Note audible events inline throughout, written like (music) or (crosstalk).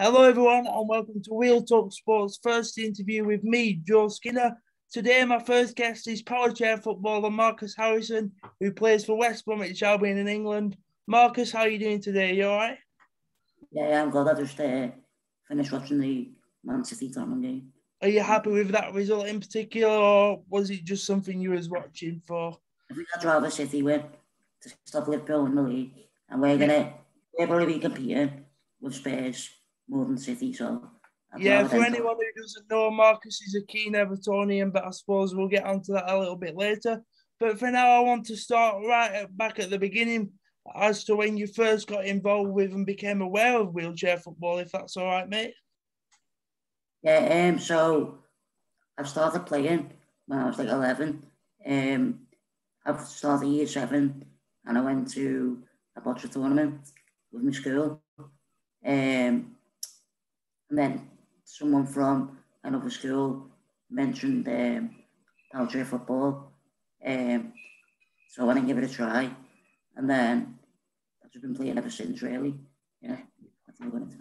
Hello, everyone, and welcome to Wheel Talk Sports' first interview with me, Joe Skinner. Today, my first guest is power chair footballer Marcus Harrison, who plays for West Bromwich Albion in England. Marcus, how are you doing today? You all right? Yeah, I'm good. I just uh, finished watching the Man City Tottenham game. Are you happy with that result in particular, or was it just something you was watching for? I think I'd rather City win to stop Liverpool in the league, and we're gonna we're going to be competing with Spurs more than City. So I'd yeah, for anyone who doesn't know, Marcus is a keen Evertonian, but I suppose we'll get onto that a little bit later. But for now, I want to start right back at the beginning as to when you first got involved with and became aware of wheelchair football, if that's all right, mate. Yeah, um, so I started playing when I was like 11. Um, I started year seven and I went to a boccia tournament with my school. Um, and then someone from another school mentioned um, Powerchair football. Um, so I went and gave it a try. And then I've just been playing ever since, really. Yeah, that's I went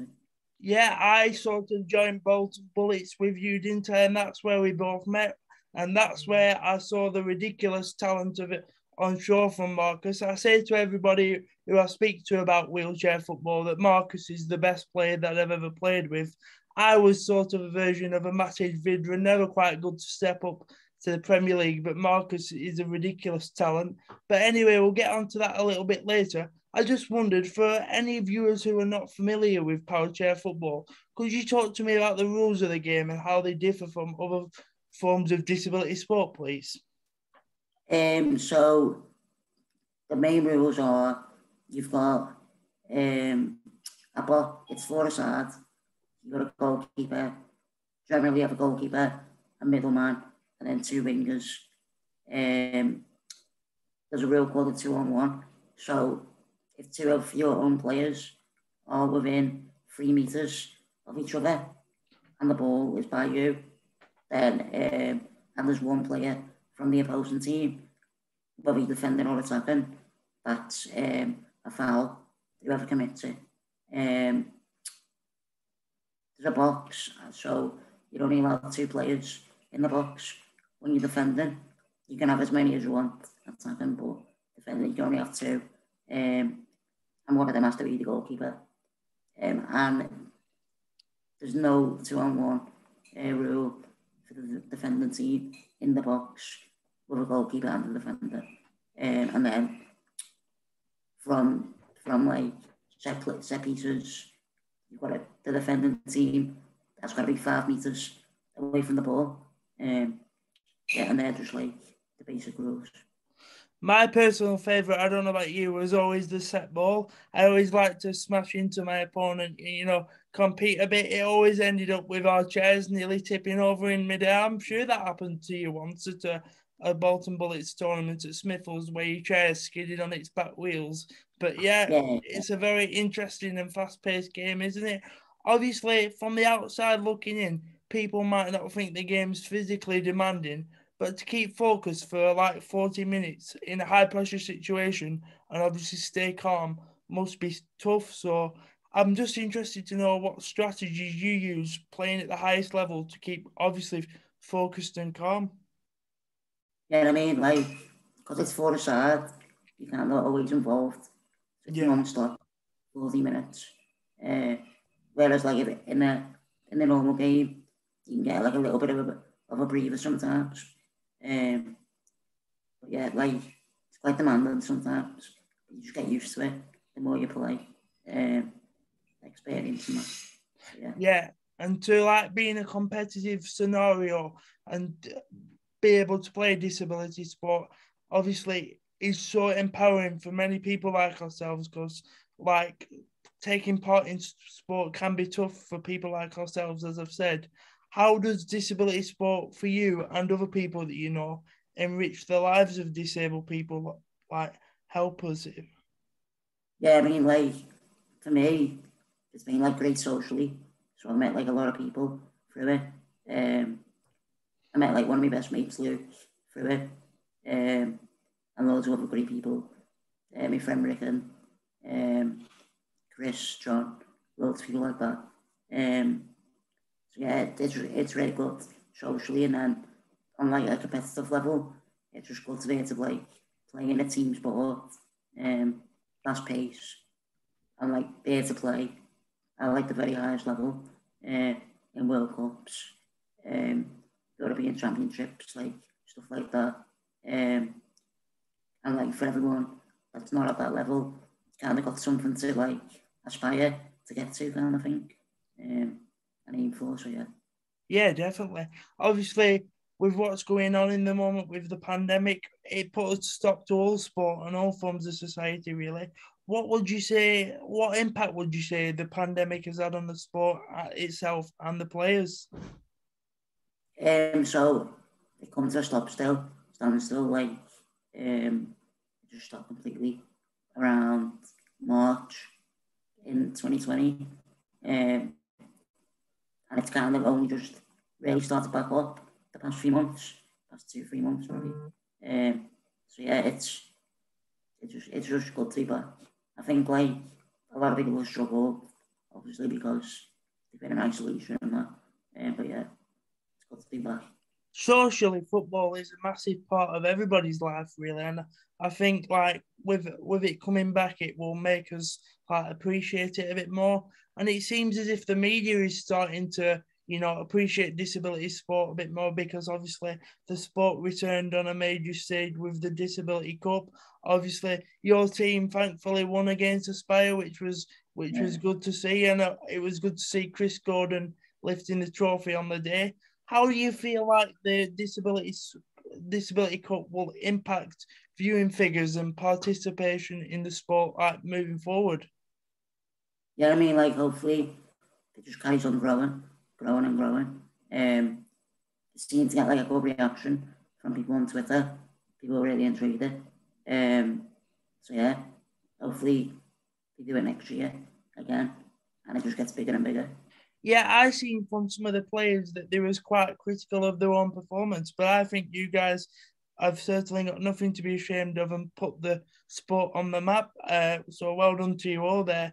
yeah, I sort of joined Bolton Bullets with you, didn't I? And that's where we both met. And that's where I saw the ridiculous talent of it on sure from Marcus. I say to everybody who I speak to about wheelchair football that Marcus is the best player that I've ever played with. I was sort of a version of a Matej Vydra, never quite good to step up to the Premier League, but Marcus is a ridiculous talent. But anyway, we'll get onto that a little bit later. I just wondered for any viewers who are not familiar with power chair football, could you talk to me about the rules of the game and how they differ from other forms of disability sport, please? Um, so the main rules are you've got um, a ball, it's four aside, you've got a goalkeeper, generally you have a goalkeeper, a middleman, and then two wingers. Um, there's a rule called a two on one. So if two of your own players are within three metres of each other and the ball is by you, then um, and there's one player from the opposing team, whether you're defending or attacking, that's um, a foul, whoever commits it. Um, there's a box, so you're only allowed two players in the box. When you're defending, you can have as many as you want that's attacking, but defending, you only have two. Um, and one of them has to be the goalkeeper. Um, and there's no two-on-one uh, rule for the defending team in the box with a goalkeeper and the defender. Um, and then from from like set, set pieces, you've got a, the defending team that's got to be five meters away from the ball. Um, yeah, and they're just like the basic rules. My personal favourite, I don't know about you, was always the set ball. I always liked to smash into my opponent, you know, compete a bit. It always ended up with our chairs nearly tipping over in mid-air. I'm sure that happened to you once at a, a Bolton Bullets tournament at Smithills where your chair skidded on its back wheels. But yeah, yeah. it's a very interesting and fast-paced game, isn't it? Obviously, from the outside looking in, people might not think the game's physically demanding, but to keep focus for like 40 minutes in a high pressure situation and obviously stay calm must be tough. So I'm just interested to know what strategies you use playing at the highest level to keep obviously focused and calm. Yeah, I mean, like, because it's four aside, you can't not always involved. It's yeah. non-stop, 40 minutes. Uh, whereas, like, if in a in the normal game, you can get like a little bit of a, of a breather sometimes. Um, but yeah, like it's quite demanding sometimes. You just get used to it the more you play. Um, experience that. Yeah. Yeah, and to like be in a competitive scenario and be able to play disability sport, obviously, is so empowering for many people like ourselves because like taking part in sport can be tough for people like ourselves, as I've said how does disability sport for you and other people that you know enrich the lives of disabled people? Like, help us. Yeah, I mean, like for me, it's been like great socially. So I met like a lot of people through it. Um, I met like one of my best mates, Luke, through it, um, and loads of other great people. Uh, my friend Rickon, um, Chris, John, loads of people like that. Um, so yeah, it's it's really good socially, and then on like a competitive level, it's just to like play in a team sport, um, fast pace, and like able to play at like the very highest level uh, in World Cups, um, European Championships, like stuff like that. Um, and like for everyone that's not at that level, kind of got something to like aspire to get to, kind of thing, um, and aim for. So yeah. Yeah, definitely. Obviously, with what's going on in the moment with the pandemic, it put a stop to all sport and all forms of society, really. What would you say, what impact would you say the pandemic has had on the sport itself and the players? Um, so they come to a stop still, standing still, like um, just stopped completely around March in 2020. Um, and it's kind of only just really started back up the past few months, past two, three months maybe. Mm. Um, so yeah, it's it's just it's just good to be back. I think like a lot of people struggle, obviously because they've been in isolation and that. Um, but yeah, Socially, football is a massive part of everybody's life, really, and I think like with with it coming back, it will make us like appreciate it a bit more. And it seems as if the media is starting to you know, appreciate disability sport a bit more because obviously the sport returned on a major stage with the Disability Cup. Obviously, your team thankfully won against Aspire, which was which yeah. was good to see, and uh, it was good to see Chris Gordon lifting the trophy on the day. How do you feel like the Disability Disability Cup will impact viewing figures and participation in the sport like moving forward? Yeah, I mean, like hopefully it just carries on growing growing and growing. Um, it to get like a good reaction from people on Twitter. People really enjoyed it. Um, so yeah, hopefully we do it next year again, and it just gets bigger and bigger. Yeah, I seen from some of the players that they was quite critical of their own performance, but I think you guys have certainly got nothing to be ashamed of and put the sport on the map. Uh, so well done to you all there.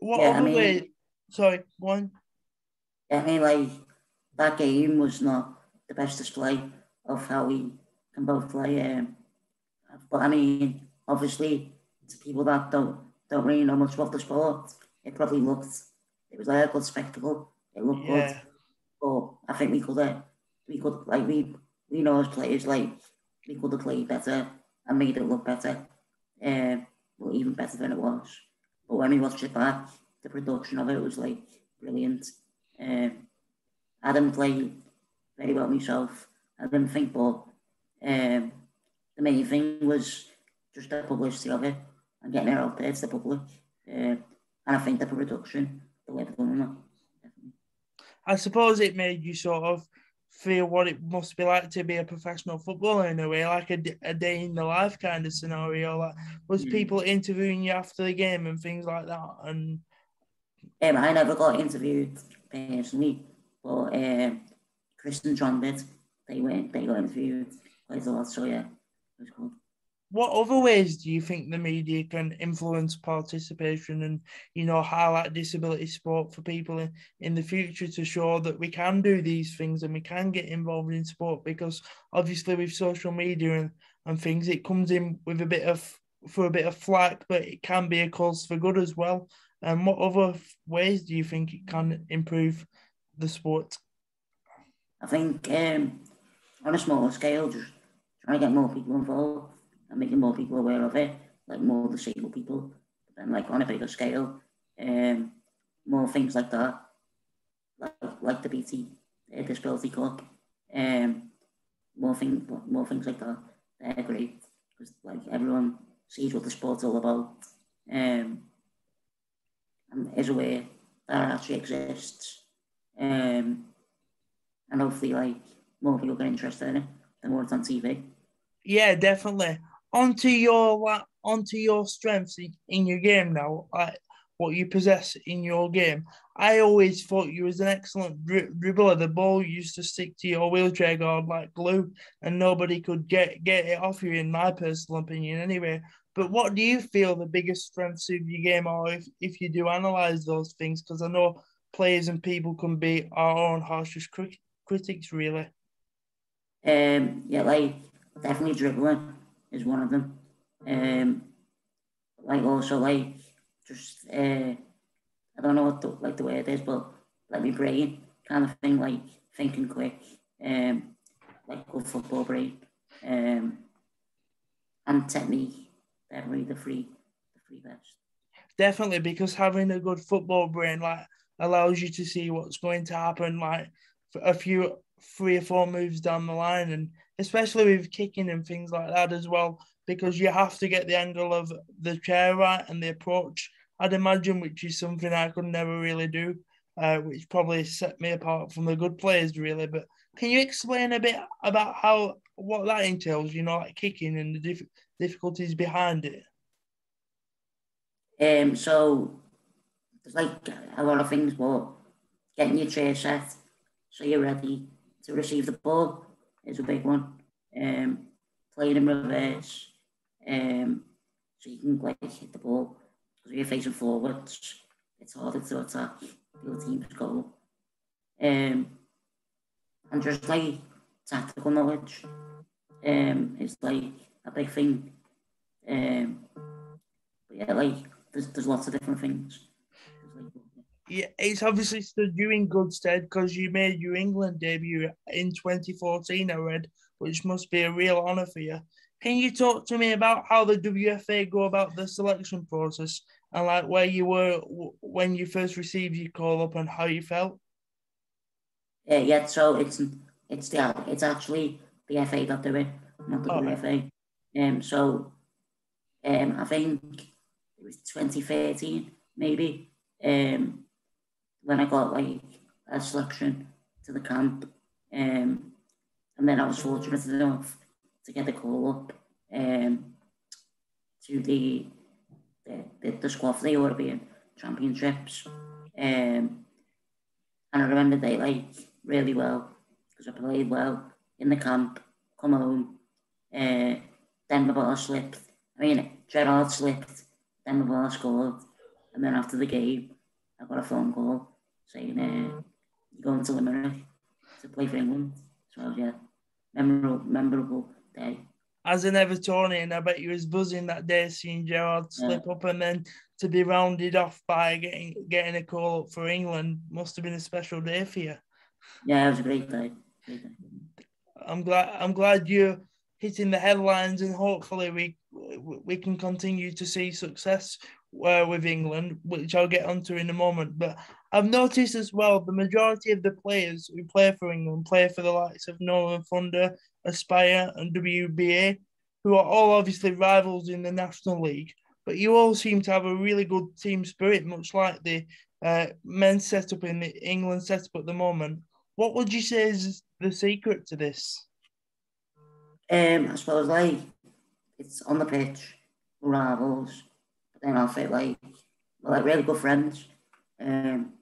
What yeah, other I mean, way? Sorry, one. I mean, like that game was not the best display of how we can both play. Um, but I mean, obviously, to people that don't don't really know much about the sport, it probably looked it was like a good spectacle. It looked yeah. good, but I think we could have we could like we we know as players like we could have played better and made it look better, um, well even better than it was. But when we watched it back, the production of it was like brilliant. Um, I didn't play very well myself. I didn't think, but um, the main thing was just the publicity of it and getting it out there to the public. Uh, and I think the production delivered on that. I suppose it made you sort of feel what it must be like to be a professional footballer in a way, like a, a day in the life kind of scenario. Like, was mm. people interviewing you after the game and things like that? And um, I never got interviewed personally, but um, Chris and John did. They went, they got interviewed quite a lot, so yeah, it was cool. What other ways do you think the media can influence participation and, you know, highlight disability sport for people in, in the future to show that we can do these things and we can get involved in sport? Because obviously with social media and, and things, it comes in with a bit of for a bit of flack, but it can be a cause for good as well. And what other ways do you think it can improve the sport? I think um, on a smaller scale, just trying to get more people involved and making more people aware of it, like more disabled people. Then, like on a bigger scale, um, more things like that, like like the BT uh, Disability Cup, um, more things, more things like that. They're great because like everyone sees what the sport's all about. Um, and is aware that actually exists. Um, and hopefully, like, more people get interested in it, the more it's on TV. Yeah, definitely. Onto your onto your strengths in your game now, like what you possess in your game. I always thought you was an excellent dribbler. The ball used to stick to your wheelchair guard like glue, and nobody could get get it off you. In my personal opinion, anyway. But what do you feel the biggest strengths of your game are if, if you do analyze those things? Because I know players and people can be our own harshest crit- critics, really. Um, yeah, like definitely dribbling is one of them. Um, like also like just uh, I don't know what the, like the word is, but like my brain kind of thing, like thinking quick, um, like good football brain, um, and technique. Definitely the three, the three best. Definitely, because having a good football brain like allows you to see what's going to happen, like a few three or four moves down the line, and especially with kicking and things like that as well, because you have to get the angle of the chair right and the approach. I'd imagine, which is something I could never really do, uh, which probably set me apart from the good players, really. But can you explain a bit about how what that entails? You know, like kicking and the dif- difficulties behind it. Um, so there's like a lot of things, but getting your chair set so you're ready to receive the ball is a big one. Um, playing in reverse, um, so you can like hit the ball because you're facing forwards. It's harder to attack your team's goal. Um, and just like tactical knowledge, um, is like a big thing. Um, but yeah, like there's there's lots of different things. Yeah, it's obviously stood you in good stead because you made your England debut in 2014, I read, which must be a real honour for you. Can you talk to me about how the WFA go about the selection process and like where you were when you first received your call up and how you felt? Yeah, yeah. So it's it's the it's actually the FA that do it, not the oh. WFA. Um, so um, I think it was 2013 maybe. Um, when I got like a selection to the camp. Um, and then I was fortunate enough to get a call up um, to the the, the, the squad for the European Championships. Um, and I remember they like really well because I played well in the camp, come home, uh, then the ball slipped. I mean, Gerrard slipped, then the ball scored, and then after the game, I got a phone call saying uh, you're going to Limerick to play for England. So yeah, memorable, memorable day. As an Evertonian, I bet you was buzzing that day seeing Gerrard slip yeah. up and then to be rounded off by getting getting a call up for England must have been a special day for you. Yeah, it was a great day. Great day. I'm glad I'm glad you're hitting the headlines and hopefully we we can continue to see success uh, with England, which I'll get onto in a moment. But I've noticed as well the majority of the players who play for England play for the likes of Northern Thunder, Aspire, and WBA, who are all obviously rivals in the National League. But you all seem to have a really good team spirit, much like the uh, men's setup in the England setup at the moment. What would you say is the secret to this? Um, I suppose like it's on the pitch, rivals, but then I feel like we're like really good friends. Um,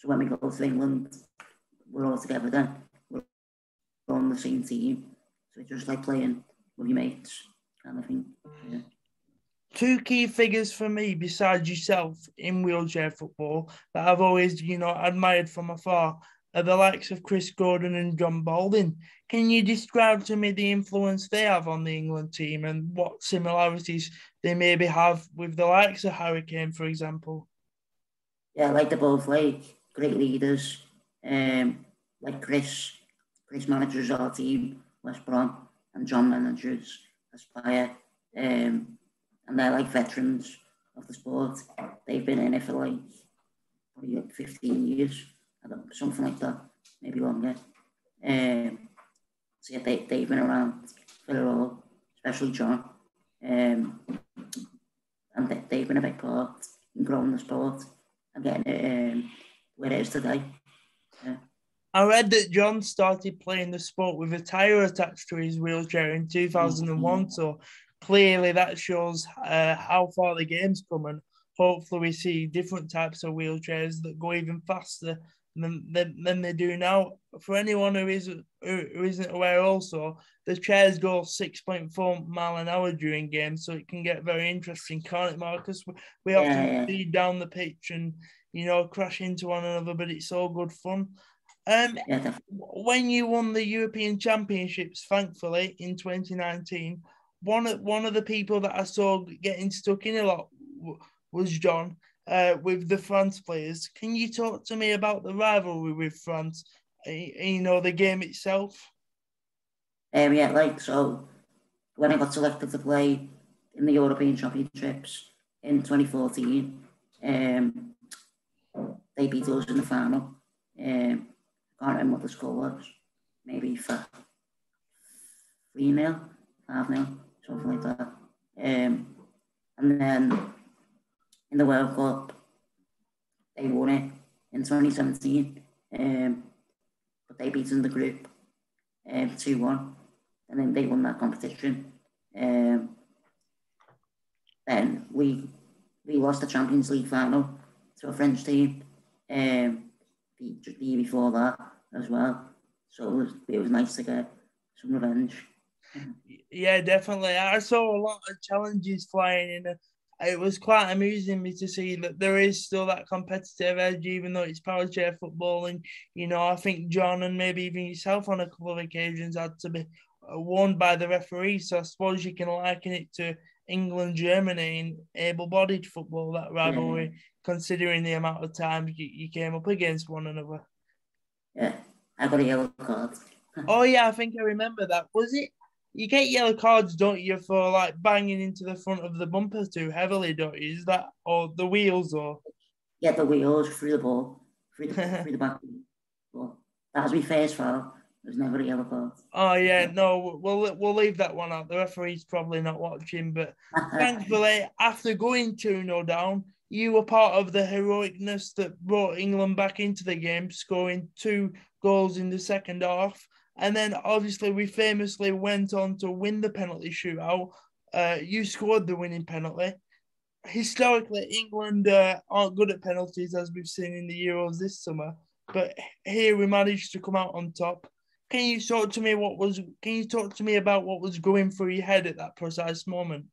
so when we go to England, we're all together then. We're on the same team. So it's just like playing with your mates kind of thing. Yeah. Two key figures for me besides yourself in wheelchair football that I've always, you know, admired from afar are the likes of Chris Gordon and John Balding. Can you describe to me the influence they have on the England team and what similarities they maybe have with the likes of Harry Kane, for example? Yeah, like they're both like great leaders. Um, like Chris, Chris manages our team, West Brom, and John manages Aspire. Um, and they're like veterans of the sport. They've been in it for like probably like 15 years something like that, maybe longer. Um, so yeah, they, they've been around for it all, especially John. Um, and they, they've been a big part in growing the sport and getting it um, where it is today. Yeah. I read that John started playing the sport with a tyre attached to his wheelchair in 2001. Mm-hmm. So clearly that shows uh, how far the game's come. And hopefully we see different types of wheelchairs that go even faster than, than, than they do now. For anyone who isn't who isn't aware, also the chairs go six point four mile an hour during games, so it can get very interesting, can't it, Marcus? We, we often yeah, yeah. see down the pitch, and you know, crash into one another, but it's all good fun. Um, Yeah, when you won the European Championships, thankfully in 2019, one of one of the people that I saw getting stuck in a lot was John uh, with the France players. Can you talk to me about the rivalry with France? You know, the game itself. Um, yeah, like so, when I got selected to play in the European Championships in 2014, um, they beat us in the final. Um, I can't remember what the score was. Maybe for 3 0, 5 0, something like that. Um, and then in the World Cup, they won it in 2017. Um, but they beat in the group um, 2 1. And then they won that competition. Um, then we we lost the Champions League final to a French team um, the, the year before that as well. So it was, it was nice to get some revenge. Yeah, definitely. I saw a lot of challenges flying in. It was quite amusing me to see that there is still that competitive edge, even though it's power chair football. And you know, I think John and maybe even yourself on a couple of occasions had to be warned by the referee. So I suppose you can liken it to England Germany in able-bodied football that rivalry, yeah. considering the amount of times you, you came up against one another. Yeah, I got a yellow card. (laughs) oh yeah, I think I remember that. Was it? You get yellow cards, don't you, for like banging into the front of the bumper too heavily, don't you? Is that or the wheels or? Yeah, the wheels through the ball, through the, (laughs) through the back. But that was my first foul. There's never a yellow card. Oh yeah, no, we'll we'll leave that one out. The referee's probably not watching, but (laughs) thankfully, after going 2 0 down, you were part of the heroicness that brought England back into the game, scoring two goals in the second half. And then obviously we famously went on to win the penalty shootout. Uh, you scored the winning penalty. Historically, England uh, aren't good at penalties as we've seen in the Euros this summer, but here we managed to come out on top. Can you talk to me what was? Can you talk to me about what was going through your head at that precise moment?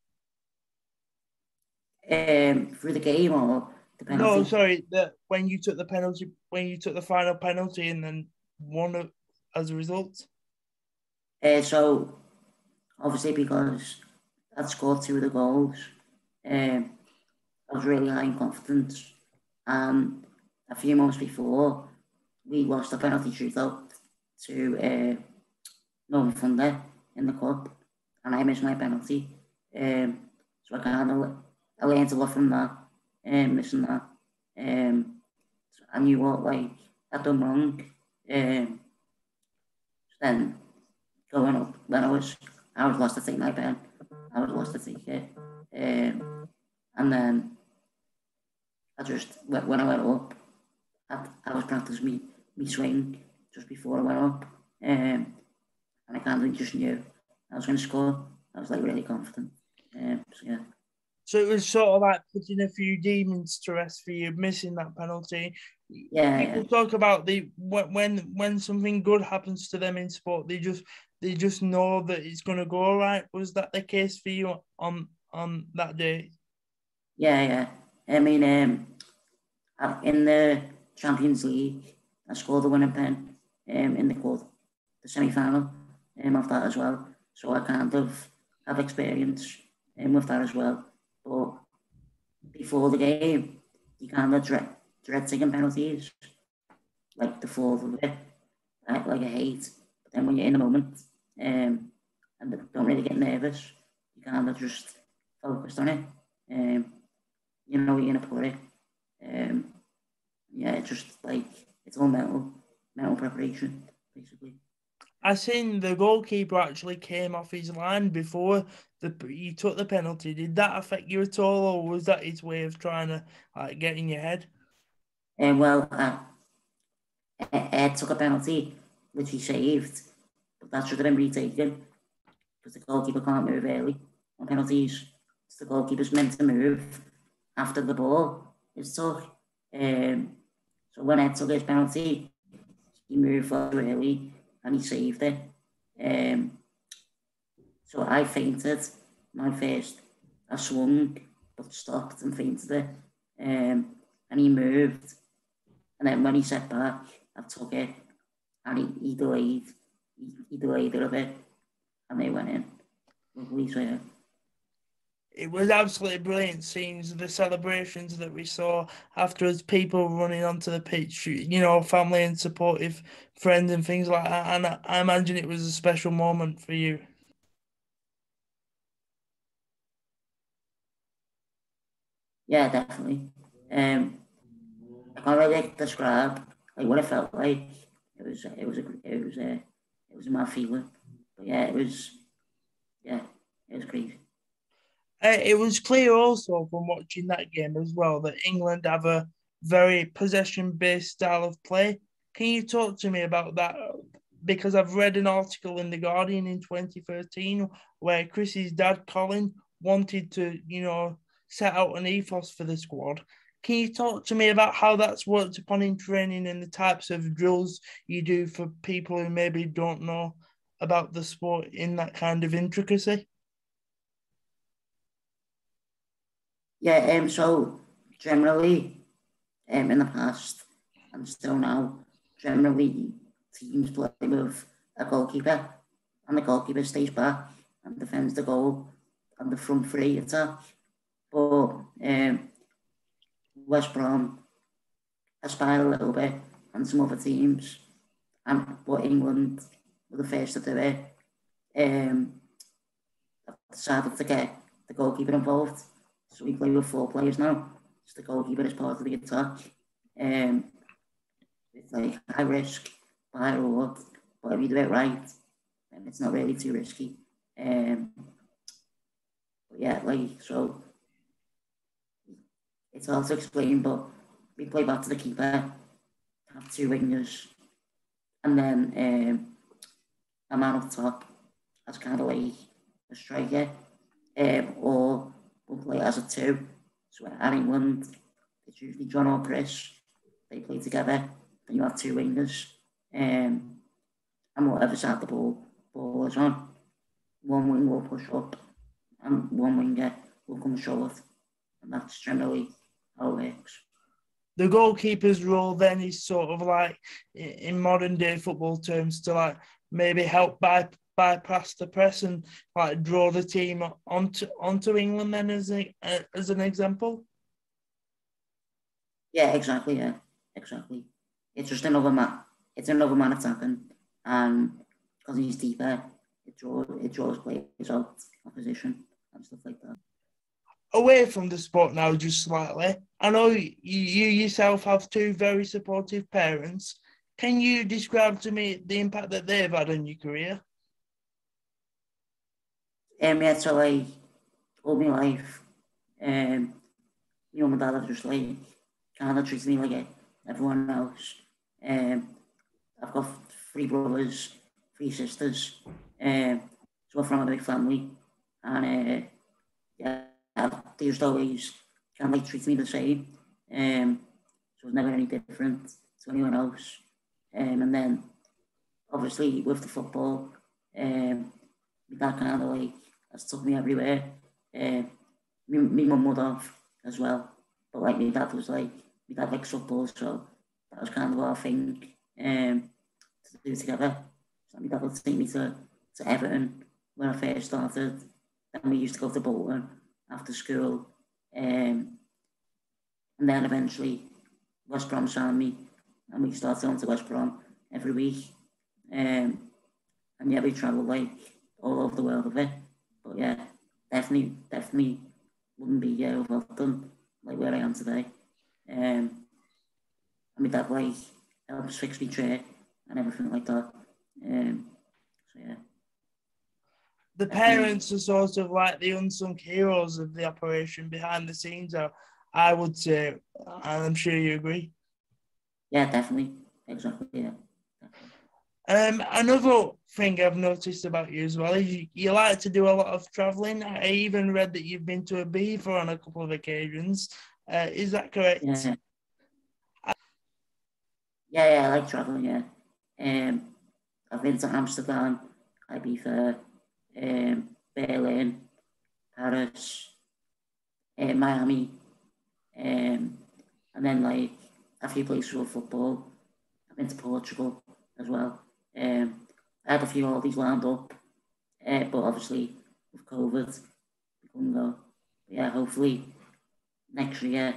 Um, through the game or the penalty? No, sorry. That when you took the penalty, when you took the final penalty, and then won as a result. Uh, so obviously because I'd scored two of the goals, um, I was really high in confidence. And a few months before, we lost the penalty shootout to uh, Northern Thunder in the cup, and I missed my penalty. Um, so I kind of I learned a lot from that, um, missing that. Um, so I knew what like I'd done wrong. Um, then going up when I was I was lost to take my pen. I was lost to take it. Um, and then I just when I went up, I, I was practicing me me swing just before I went up. Um, and I kind of just knew I was going to score. I was like really confident. Um, so yeah. So it was sort of like putting a few demons to rest for you, missing that penalty. Yeah. People yeah. talk about the when when when something good happens to them in sport, they just they just know that it's going to go right. Was that the case for you on on that day? Yeah, yeah. I mean, um, in the Champions League, I scored the winning pen um, in the quad, the semi-final um, of that as well. So I kind of have experience um, with that as well. But before the game, you kind of dread, dread taking penalties, like the fourth of it, like, like I hate. But then when you're in the moment um, and don't really get nervous, you kind of just focused on it. Um, you know you're gonna put it. Um, yeah, it's just like it's all mental mental preparation, basically. I seen the goalkeeper actually came off his line before the you took the penalty. Did that affect you at all, or was that his way of trying to like get in your head? Um, well, uh, Ed took a penalty, which he saved, but that should have been retaken because the goalkeeper can't move early on penalties. So the goalkeeper's meant to move after the ball is took. Um, so when Ed took his penalty, he moved forward early and he saved it. Um, so I feinted my first. I swung but stopped and feinted it. Um, and he moved. And then when he set back, I took it and he, he delayed, he, he delayed it a bit and they went in. Luckily, so yeah it was absolutely brilliant scenes the celebrations that we saw afterwards people running onto the pitch you know family and supportive friends and things like that and I, imagine it was a special moment for you. Yeah definitely. Um i can't really describe like what it felt like. It was it was a it was a it was a mad feeling. But yeah it was yeah it was crazy uh, it was clear also from watching that game as well that England have a very possession based style of play. Can you talk to me about that? Because I've read an article in The Guardian in 2013 where Chris's dad, Colin, wanted to, you know, set out an ethos for the squad. Can you talk to me about how that's worked upon in training and the types of drills you do for people who maybe don't know about the sport in that kind of intricacy? Yeah, um, so generally, um, in the past and still now, generally teams play with a goalkeeper and the goalkeeper stays back and defends the goal and the front three attack. But um, West Brom aspire a little bit and some other teams and what England were the first to do it. Um, decided to get the goalkeeper involved so we play with four players now. It's the goalkeeper as part of the attack. Um, it's like high risk, high reward, but if you do it right, um, it's not really too risky. Um, but yeah, like, so it's hard to explain, but we play back to the keeper, have two wingers, and then um, a man up top as kind of like a striker, um, or will play as a two. So at England, it's usually John or Chris. They play together. Then you have two wingers. Um, and whatever side the ball, ball is on, one wing will push up and one winger will come short. And that's generally how it works. The goalkeeper's role then is sort of like in modern day football terms to like maybe help by bypass the press and like draw the team onto onto England then as a, as an example? Yeah, exactly. Yeah, exactly. It's just another man. It's another man attacking, um, and because he's deeper, it draws it draws players out opposition and stuff like that. Away from the sport now, just slightly. I know you, you yourself have two very supportive parents. Can you describe to me the impact that they've had on your career? Um, yeah, so like all my life, um, you know, my dad just like kind of treats me like everyone else. Um, I've got three brothers, three sisters, um, so we're from a big family, and uh, yeah, they just always kind of like treat me the same. Um, so it's never any different to anyone else. Um, and then obviously with the football, um, that kind of like has took me everywhere. Uh, me, me mum would have as well. But like my dad was like, my dad likes football, so that was kind of our thing um, to do together. So my dad would take me to, to Everton when I first started. Then we used to go to Bolton after school. Um, and then eventually West Brom signed me and we started going to West Brom every week. Um, and yeah, we travelled like all over the world with it. But yeah, definitely, definitely wouldn't be yeah them like where I am today. Um, I mean that like helps fix me chair and everything like that. Um, so yeah. The parents are sort of like the unsung heroes of the operation behind the scenes. I would say, and I'm sure you agree. Yeah, definitely, exactly. Yeah. Um, another thing I've noticed about you as well is you, you like to do a lot of traveling. I even read that you've been to Ibiza on a couple of occasions. Uh, is that correct? Yeah. yeah, yeah, I like traveling. Yeah, um, I've been to Amsterdam, Ibiza, um, Berlin, Paris, uh, Miami. Um, And then like a few places for football. I've been to Portugal as well. Um, I had a few holidays lined up, uh, but obviously with COVID, we couldn't go. But yeah, hopefully next year,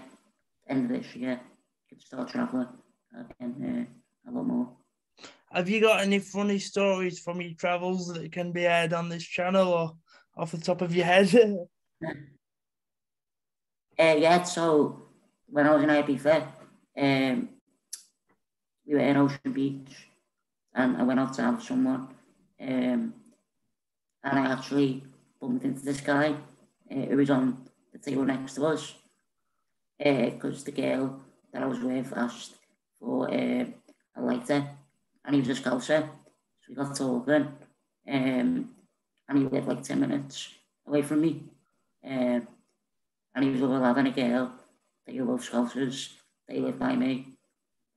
end of this year, I can start travelling again uh, a lot more. Have you got any funny stories from your travels that can be aired on this channel or off the top of your head? (laughs) uh, yeah, so when I was in Ibiza, um, we were in Ocean Beach and I went out to have someone um, and I actually bumped into this guy uh, who was on the table next to us because uh, the girl that I was with asked for uh, a lighter and he was a scouser. So we got talking um, and he lived like 10 minutes away from me. Um, and he was with a a girl. They were both scousers. They lived by me.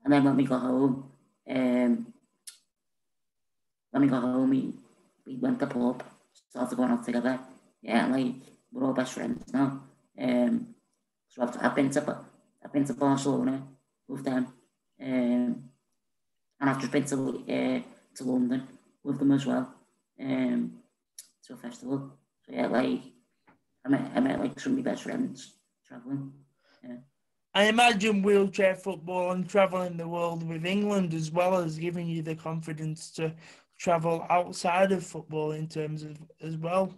And then when we got home, um, we got home, we, we went to pub, started going out together. Yeah, like, we're all best friends now. Um, so I've, I've been to I've been to Barcelona with them, um, and I've just been to uh, to London with them as well, um, to a festival. So yeah, like I met I met like some of my best friends traveling. Yeah. I imagine wheelchair football and traveling the world with England as well as giving you the confidence to travel outside of football in terms of as well.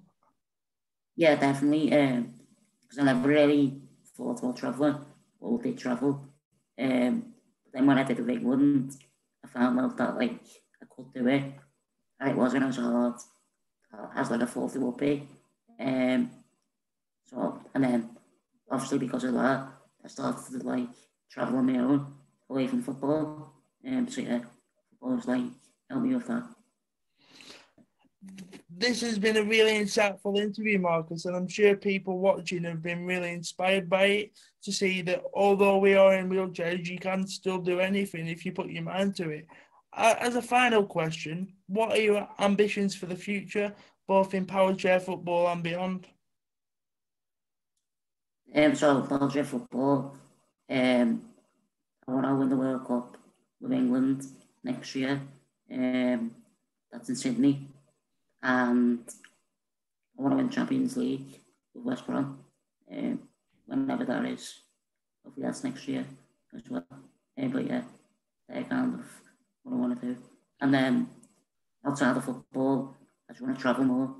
Yeah, definitely. Because um, I never really thought about traveling or did travel. Um, then when I did it with England, I found out that like I could do it, and it wasn't as hard as like I thought it would be. Um, so and then obviously because of that, I started to like travel on my own away from football. Um, so yeah, football was like helped me with that this has been a really insightful interview, Marcus, and I'm sure people watching have been really inspired by it to see that although we are in wheelchairs, you can still do anything if you put your mind to it. As a final question, what are your ambitions for the future, both in power chair football and beyond? Um, so power chair football, um, I want to win the World Cup with England next year. Um, that's in Sydney and I want to win Champions League with West Brom, um, whenever that is. Hopefully that's next year as well. Uh, but yeah, they're kind of what I want to do. And then outside of football, I just want to travel more,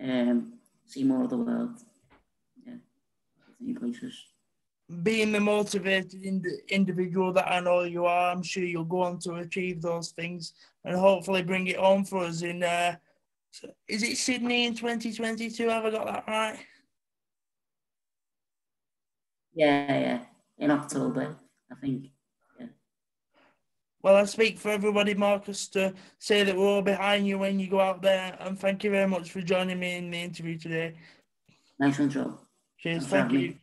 um, see more of the world. Yeah, new places. Being the motivated ind- individual that I know you are, I'm sure you'll go on to achieve those things and hopefully bring it home for us in uh, so is it Sydney in 2022? Have I got that right? Yeah, yeah. In October, I think. Yeah. Well, I speak for everybody, Marcus, to say that we're all behind you when you go out there. And thank you very much for joining me in the interview today. Nice one, Joe. Cheers. Thank you.